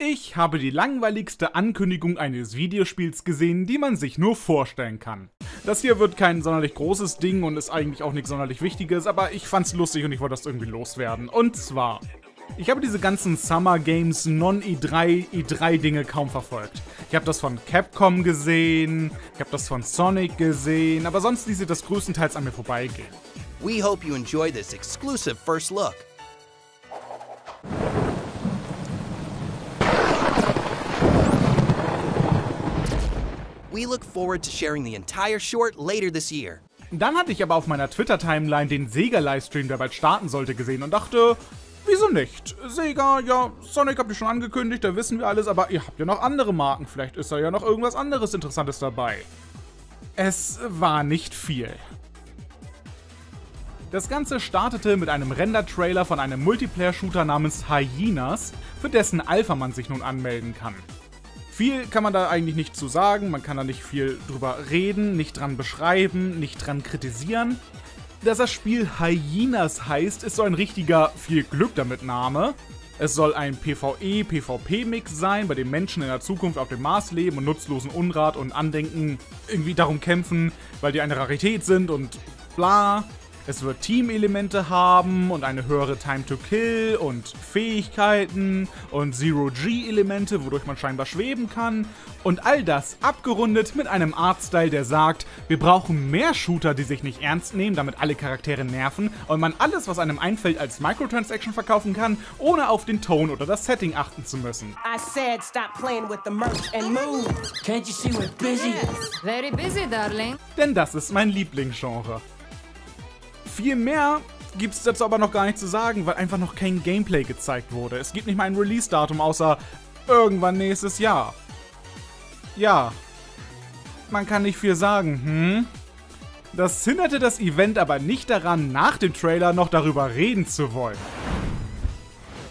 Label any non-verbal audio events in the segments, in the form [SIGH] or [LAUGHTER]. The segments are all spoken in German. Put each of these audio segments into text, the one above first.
Ich habe die langweiligste Ankündigung eines Videospiels gesehen, die man sich nur vorstellen kann. Das hier wird kein sonderlich großes Ding und ist eigentlich auch nichts sonderlich Wichtiges, aber ich fand's lustig und ich wollte das irgendwie loswerden. Und zwar, ich habe diese ganzen Summer Games Non-E3, E3-Dinge kaum verfolgt. Ich habe das von Capcom gesehen, ich habe das von Sonic gesehen, aber sonst ließ ich das größtenteils an mir vorbeigehen. We hope you enjoy this exclusive first look. We look forward to sharing the entire short later this year. Dann hatte ich aber auf meiner Twitter-Timeline den Sega-Livestream, der bald starten sollte, gesehen und dachte, wieso nicht? Sega, ja, Sonic habt ihr schon angekündigt, da wissen wir alles, aber ihr habt ja noch andere Marken, vielleicht ist da ja noch irgendwas anderes Interessantes dabei. Es war nicht viel. Das Ganze startete mit einem Render-Trailer von einem Multiplayer-Shooter namens Hyenas, für dessen Alpha man sich nun anmelden kann. Viel kann man da eigentlich nicht zu sagen, man kann da nicht viel drüber reden, nicht dran beschreiben, nicht dran kritisieren. Dass das Spiel Hyenas heißt, ist so ein richtiger viel Glück damit Name. Es soll ein PvE-PvP-Mix sein, bei dem Menschen in der Zukunft auf dem Mars leben und nutzlosen Unrat und Andenken irgendwie darum kämpfen, weil die eine Rarität sind und bla. Es wird Team-Elemente haben und eine höhere Time to Kill und Fähigkeiten und Zero-G-Elemente, wodurch man scheinbar schweben kann. Und all das abgerundet mit einem Artstyle, der sagt, wir brauchen mehr Shooter, die sich nicht ernst nehmen, damit alle Charaktere nerven und man alles, was einem einfällt, als Microtransaction verkaufen kann, ohne auf den Ton oder das Setting achten zu müssen. I said stop playing with the merch and move. Can't you see we're busy? Very busy, darling. Denn das ist mein Lieblingsgenre. Viel mehr gibt es dazu aber noch gar nicht zu sagen, weil einfach noch kein Gameplay gezeigt wurde. Es gibt nicht mal ein Release-Datum, außer irgendwann nächstes Jahr. Ja. Man kann nicht viel sagen, hm? Das hinderte das Event aber nicht daran, nach dem Trailer noch darüber reden zu wollen.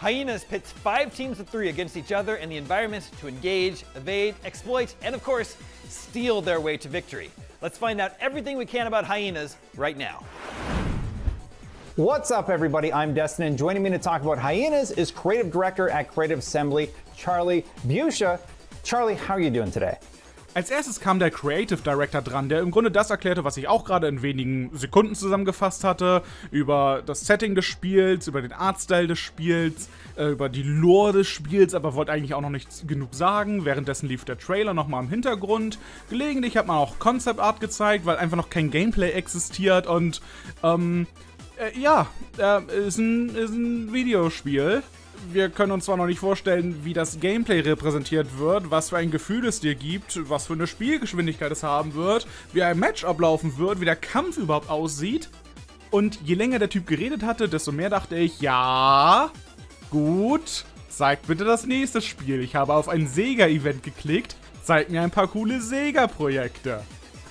Hyenas pits five teams of three against each other in the environment to engage, evade, exploit, and of course, steal their way to victory. Let's find out everything we can about hyenas right now. What's up, everybody? I'm Destin, and joining me to talk about Hyenas is creative director at Creative Assembly, Charlie Busha. Charlie, how are you doing today? Als erstes kam der Creative Director dran, der im Grunde das erklärte, was ich auch gerade in wenigen Sekunden zusammengefasst hatte, über das Setting des Spiels, über den Artstyle des Spiels, äh, über die Lore des Spiels, aber wollte eigentlich auch noch nicht genug sagen. Währenddessen lief der Trailer nochmal im Hintergrund. Gelegentlich hat man auch Concept Art gezeigt, weil einfach noch kein Gameplay existiert und ähm, äh, ja, äh, ist, ein, ist ein Videospiel. Wir können uns zwar noch nicht vorstellen, wie das Gameplay repräsentiert wird, was für ein Gefühl es dir gibt, was für eine Spielgeschwindigkeit es haben wird, wie ein Match ablaufen wird, wie der Kampf überhaupt aussieht. Und je länger der Typ geredet hatte, desto mehr dachte ich, ja, gut, zeigt bitte das nächste Spiel. Ich habe auf ein Sega-Event geklickt, zeigt mir ein paar coole Sega-Projekte.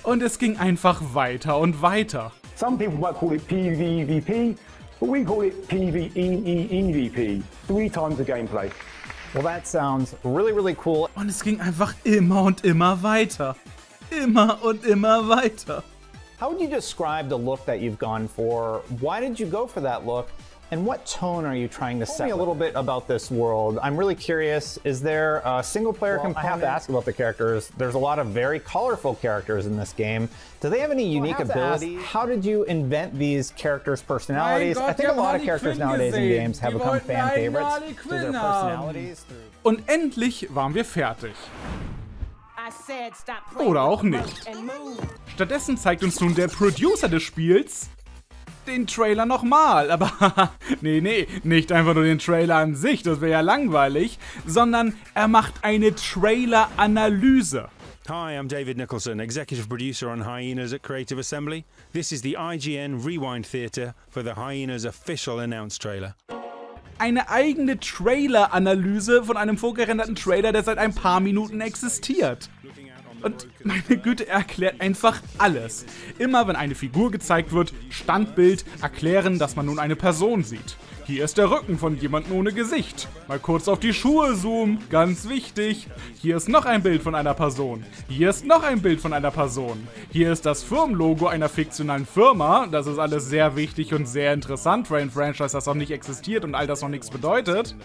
Und es ging einfach weiter und weiter. Some people might call it PvVP, but we call it PvEEEVP. Three times the gameplay. Well, that sounds really, really cool. Und es ging einfach immer und immer weiter. Immer und immer weiter. How would you describe the look that you've gone for? Why did you go for that look? And what tone are you trying to set? Tell me a little bit about this world. I'm really curious. Is there a single player Well, I have to ask about the characters. There's a lot of very colorful characters in this game. Do they have any unique have abilities? How did you invent these characters' personalities? Mein I think a lot of characters Quinn nowadays in games have Die become fan favorites. Through their um. personalities. Through Und endlich waren wir fertig. I said stop playing Oder auch nicht. merch and move. Stattdessen zeigt uns nun der Producer des Spiels den Trailer nochmal. Aber [LAUGHS] nee, nee, nicht einfach nur den Trailer an sich, das wäre ja langweilig, sondern er macht eine Trailer-Analyse. Hi, I'm David Nicholson, executive producer on Hyenas at Creative Assembly. This is the IGN Rewind Theatre for the Hyenas official announced trailer. Eine eigene Trailer-Analyse von einem vorgerenderten Trailer, der seit ein paar Minuten existiert. Und meine Güte, er erklärt einfach alles. Immer wenn eine Figur gezeigt wird, Standbild, erklären, dass man nun eine Person sieht. Hier ist der Rücken von jemandem ohne Gesicht. Mal kurz auf die Schuhe zoomen, ganz wichtig. Hier ist noch ein Bild von einer Person. Hier ist noch ein Bild von einer Person. Hier ist das Firmenlogo einer fiktionalen Firma. Das ist alles sehr wichtig und sehr interessant für ein Franchise, das noch nicht existiert und all das noch nichts bedeutet.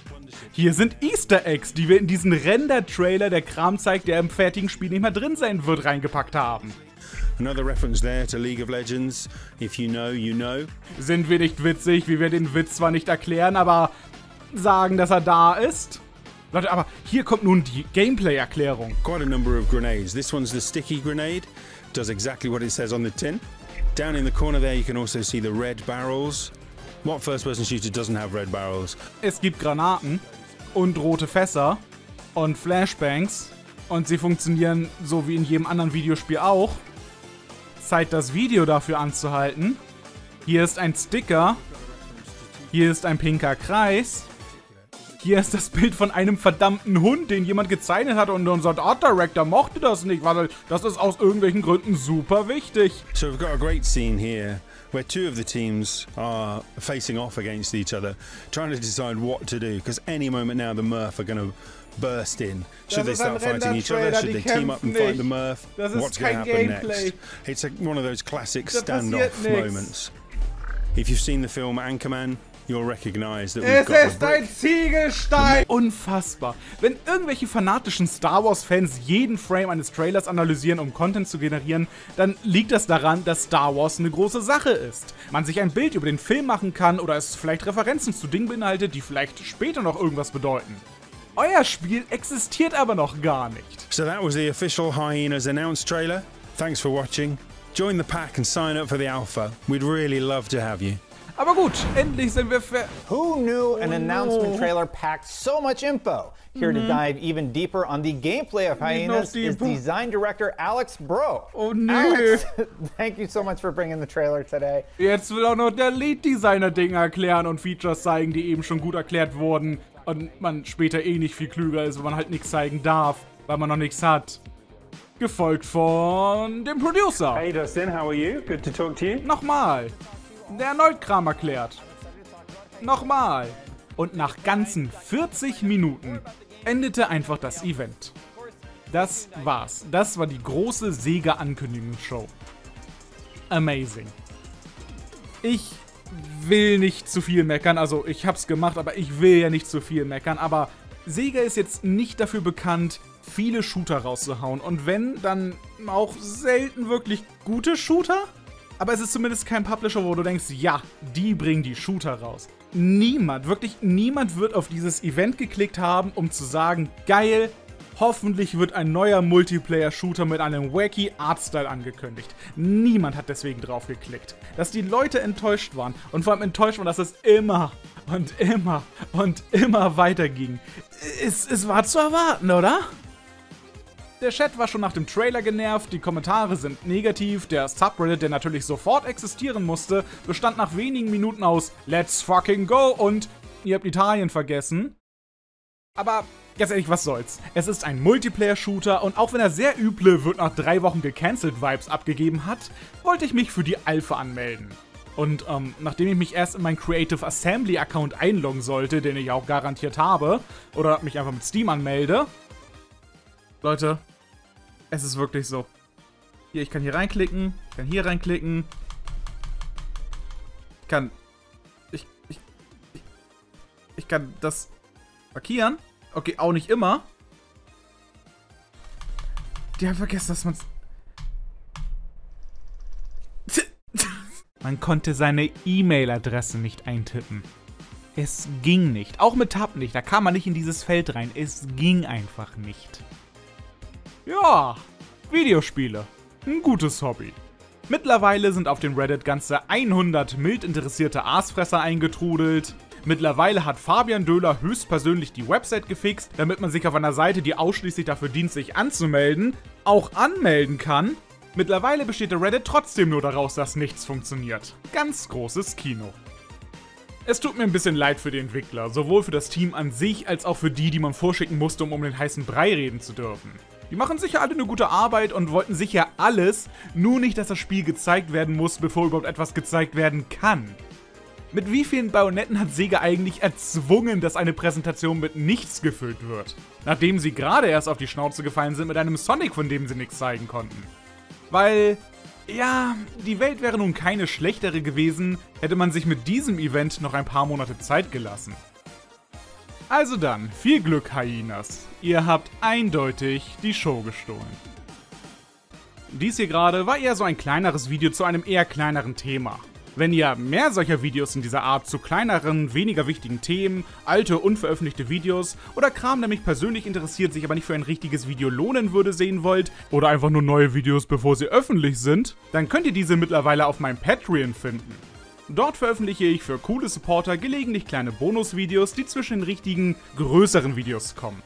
Hier sind Easter Eggs, die wir in diesen Render-Trailer, der Kram zeigt, der im fertigen Spiel nicht mehr drin sein wird, reingepackt haben. Another reference there to League of Legends. If you know, you know. Sind wir nicht witzig, wie wir den Witz zwar nicht erklären, aber sagen, dass er da ist? Leute, aber hier kommt nun die Gameplay-Erklärung. Quite a number of grenades. This one's the sticky grenade. Does exactly what it says on the tin. Down in the corner there, you can also see the red barrels. What first-person shooter doesn't have red barrels? Es gibt Granaten und rote Fässer und Flashbangs und sie funktionieren so wie in jedem anderen Videospiel auch. Zeit, das Video dafür anzuhalten. Hier ist ein Sticker. Hier ist ein pinker Kreis. Hier ist das Bild von einem verdammten Hund, den jemand gezeichnet hat und unser Art Director mochte das nicht, weil das ist aus irgendwelchen Gründen super wichtig. So we've got a great scene here where two of the teams are facing off against each other, trying to decide what to do. Because any moment now, the Murph are going to burst in. Should they Das ein start fighting each other? Should they team up and fight the Murph? What's going to happen Gameplay. next? It's a, one of those classic standoff moments. If you've seen the film Anchorman, you'll recognise that we've Es got the ist ein brick. Ziegelstein! Unfassbar. Wenn irgendwelche fanatischen Star Wars-Fans jeden Frame eines Trailers analysieren, um Content zu generieren, dann liegt das daran, dass Star Wars eine große Sache ist. Man sich ein Bild über den Film machen kann oder es vielleicht Referenzen zu Dingen beinhaltet, die vielleicht später noch irgendwas bedeuten. Euer Spiel existiert aber noch gar nicht. So that was the official Hyenas announced trailer. Thanks for watching. Join the pack and sign up for the alpha. We'd really love to have you. Aber gut, endlich sind wir fer... Who knew an Oh, announcement no. trailer packed so much info? Here to dive even deeper on the gameplay of Hyenas is design director Alex Bro. Oh, nee. Alex, [LAUGHS] thank you so much for bringing the trailer today. Jetzt will auch noch der Lead-Designer Dinge erklären und Features zeigen, die eben schon gut erklärt wurden und man später eh nicht viel klüger ist, wenn man halt nichts zeigen darf, weil man noch nichts hat. Gefolgt von dem Producer. Hey Dustin, how are you? Good to talk to you. Nochmal. Der erneut Kram erklärt. Nochmal. Und nach ganzen 40 Minuten endete einfach das Event. Das war's. Das war die große Sega-Ankündigungsshow. Amazing. Ich will nicht zu viel meckern. Also, ich hab's gemacht, aber ich will ja nicht zu viel meckern. Aber Sega ist jetzt nicht dafür bekannt, viele Shooter rauszuhauen. Und wenn, dann auch selten wirklich gute Shooter. Aber es ist zumindest kein Publisher, wo du denkst, ja, die bringen die Shooter raus. Niemand, wirklich niemand wird auf dieses Event geklickt haben, um zu sagen, geil, hoffentlich wird ein neuer Multiplayer-Shooter mit einem wacky Artstyle angekündigt. Niemand hat deswegen drauf geklickt. Dass die Leute enttäuscht waren und vor allem enttäuscht waren, dass es immer und immer und immer weiterging. Es, es war zu erwarten, oder? Der Chat war schon nach dem Trailer genervt, die Kommentare sind negativ, der Subreddit, der natürlich sofort existieren musste, bestand nach wenigen Minuten aus Let's fucking go und ihr habt Italien vergessen. Aber ganz ehrlich, was soll's? Es ist ein Multiplayer-Shooter und auch wenn er sehr üble wird nach drei Wochen gecancelt Vibes abgegeben hat, wollte ich mich für die Alpha anmelden. Und ähm, nachdem ich mich erst in meinen Creative Assembly Account einloggen sollte, den ich auch garantiert habe, oder mich einfach mit Steam anmelde, Leute, es ist wirklich so. Hier, ich kann hier reinklicken, kann hier reinklicken. Ich kann. Ich. Ich. Ich, ich kann das markieren. Okay, auch nicht immer. Die haben vergessen, dass man's. [LAUGHS] Man konnte seine E-Mail-Adresse nicht eintippen. Es ging nicht. Auch mit Tab nicht. Da kam man nicht in dieses Feld rein. Es ging einfach nicht. Ja, Videospiele. Ein gutes Hobby. Mittlerweile sind auf dem Reddit ganze 100 mild interessierte Aasfresser eingetrudelt. Mittlerweile hat Fabian Döhler höchstpersönlich die Website gefixt, damit man sich auf einer Seite, die ausschließlich dafür dient, sich anzumelden, auch anmelden kann. Mittlerweile besteht der Reddit trotzdem nur daraus, dass nichts funktioniert. Ganz großes Kino. Es tut mir ein bisschen leid für die Entwickler, sowohl für das Team an sich als auch für die, die man vorschicken musste, um um den heißen Brei reden zu dürfen. Die machen sicher alle eine gute Arbeit und wollten sicher alles, nur nicht, dass das Spiel gezeigt werden muss, bevor überhaupt etwas gezeigt werden kann. Mit wie vielen Bajonetten hat Sega eigentlich erzwungen, dass eine Präsentation mit nichts gefüllt wird? Nachdem sie gerade erst auf die Schnauze gefallen sind mit einem Sonic, von dem sie nichts zeigen konnten. Weil, ja, die Welt wäre nun keine schlechtere gewesen, hätte man sich mit diesem Event noch ein paar Monate Zeit gelassen. Also dann, viel Glück, Hyenas. Ihr habt eindeutig die Show gestohlen. Dies hier gerade war eher so ein kleineres Video zu einem eher kleineren Thema. Wenn ihr mehr solcher Videos in dieser Art zu kleineren, weniger wichtigen Themen, alte, unveröffentlichte Videos oder Kram, der mich persönlich interessiert, sich aber nicht für ein richtiges Video lohnen würde, sehen wollt oder einfach nur neue Videos, bevor sie öffentlich sind, dann könnt ihr diese mittlerweile auf meinem Patreon finden. Dort veröffentliche ich für coole Supporter gelegentlich kleine Bonusvideos, die zwischen den richtigen, größeren Videos kommen.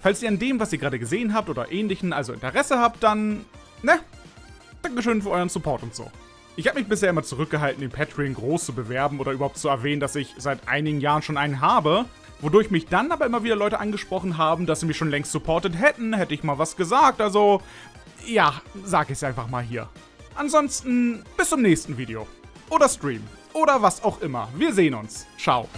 Falls ihr an dem, was ihr gerade gesehen habt oder ähnlichen also Interesse habt, dann, ne, Dankeschön für euren Support und so. Ich habe mich bisher immer zurückgehalten, den Patreon groß zu bewerben oder überhaupt zu erwähnen, dass ich seit einigen Jahren schon einen habe. Wodurch mich dann aber immer wieder Leute angesprochen haben, dass sie mich schon längst supportet hätten, hätte ich mal was gesagt. Also, ja, sag ich es einfach mal hier. Ansonsten, bis zum nächsten Video. Oder Stream. Oder was auch immer. Wir sehen uns. Ciao.